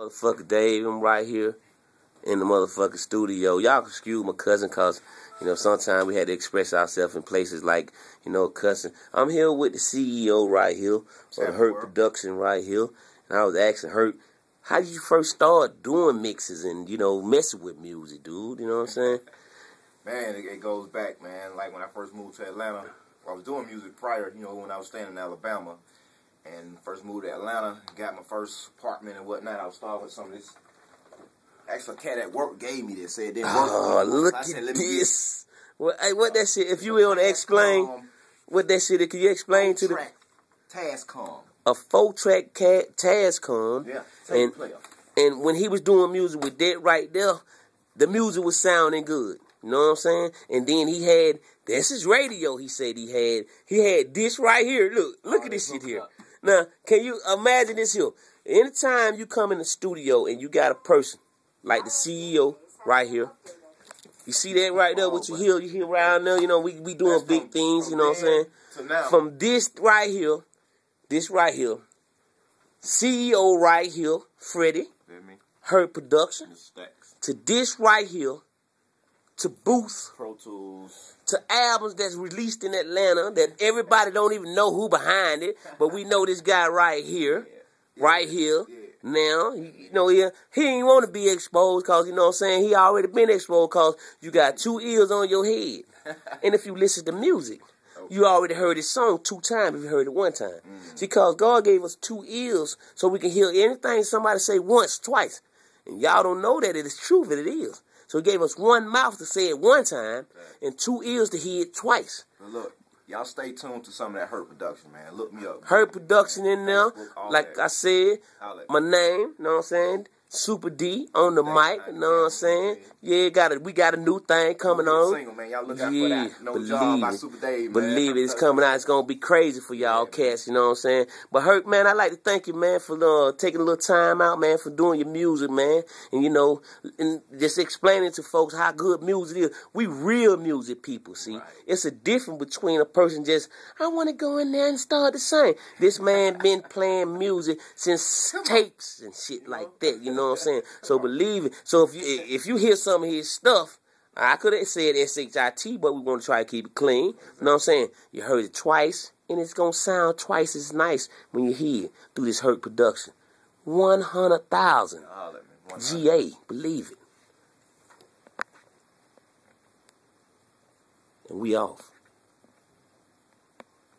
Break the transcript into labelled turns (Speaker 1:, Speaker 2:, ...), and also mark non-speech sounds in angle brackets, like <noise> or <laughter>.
Speaker 1: Motherfucker Dave, I'm right here in the motherfucking studio. Y'all can excuse my cousin cause, you know, sometimes we had to express ourselves in places like, you know, cussing. I'm here with the CEO right here, of the Hurt Production right here. And I was asking Hurt, how did you first start doing mixes and, you know, messing with music, dude? You know what I'm saying?
Speaker 2: Man, it, it goes back, man. Like when I first moved to Atlanta, I was doing music prior, you know, when I was staying in Alabama and first moved to Atlanta, got my first apartment and whatnot. I was starting with some of this. Actually, a cat at work gave me this. Said it didn't work.
Speaker 1: Oh, look
Speaker 2: I said,
Speaker 1: at
Speaker 2: "Let me
Speaker 1: this. What, hey, what that shit? If you want to explain
Speaker 2: Um,
Speaker 1: what that shit can you explain to the
Speaker 2: track Tascam.
Speaker 1: a four track cat Tascam?
Speaker 2: Yeah,
Speaker 1: And
Speaker 2: player.
Speaker 1: and when he was doing music with that right there, the music was sounding good. You know what I'm saying? And then he had this is radio. He said he had he had this right here. Look, look
Speaker 2: Oh,
Speaker 1: at this shit here.
Speaker 2: up.
Speaker 1: Now, can you imagine this here? Anytime you come in the studio and you got a person like the CEO right here, you see that right there? What you hear? You hear around there? You know, we we doing big things. You know what I'm saying? From this right here, this right here, CEO right here, Freddie? Hurt Production, to this right here, to Booth,
Speaker 2: Pro Tools.
Speaker 1: to albums that's released in Atlanta that everybody don't even know who behind it, but we know this guy right here, <laughs> right here.
Speaker 2: Yeah.
Speaker 1: Now, you know, he, he ain't want to be exposed because, you know what I'm saying, he already been exposed because you got two ears on your head. <laughs> and if you listen to music, you already heard his song two times if you heard it one time.
Speaker 2: Mm.
Speaker 1: Because God gave us two ears so we can hear anything somebody say once, twice. And y'all don't know that it is true, but it is. So he gave us one mouth to say it one time and two ears to hear it twice.
Speaker 2: But look, y'all stay tuned to some of that Hurt production, man. Look me up.
Speaker 1: Hurt production in there,
Speaker 2: Facebook,
Speaker 1: like
Speaker 2: that.
Speaker 1: I said, my name, you know what I'm saying? Super D on the
Speaker 2: Thanks,
Speaker 1: mic,
Speaker 2: You
Speaker 1: know what I'm saying? Yeah, got it. We got a new thing coming on.
Speaker 2: Single, man. Y'all look out
Speaker 1: Yeah,
Speaker 2: for that. No
Speaker 1: believe
Speaker 2: job by
Speaker 1: it.
Speaker 2: Super Dave, man.
Speaker 1: Believe it, it's coming out. It's gonna be crazy for y'all cats, you know what I'm saying? But Hurt, man, I like to thank you, man, for uh, taking a little time out, man, for doing your music, man, and you know, and just explaining to folks how good music is. We real music people, see.
Speaker 2: Right.
Speaker 1: It's a difference between a person just I want to go in there and start to sing. This man been playing music since tapes and shit like that. You know what I'm saying? So believe it. So if you if you hear some of his stuff. I could have said S-H-I-T, but we want to try to keep it clean. You know what I'm saying? You heard it twice, and it's going to sound twice as nice when you hear it through this Hurt production. 100,000
Speaker 2: Holla at me. One
Speaker 1: GA, believe it. And we off.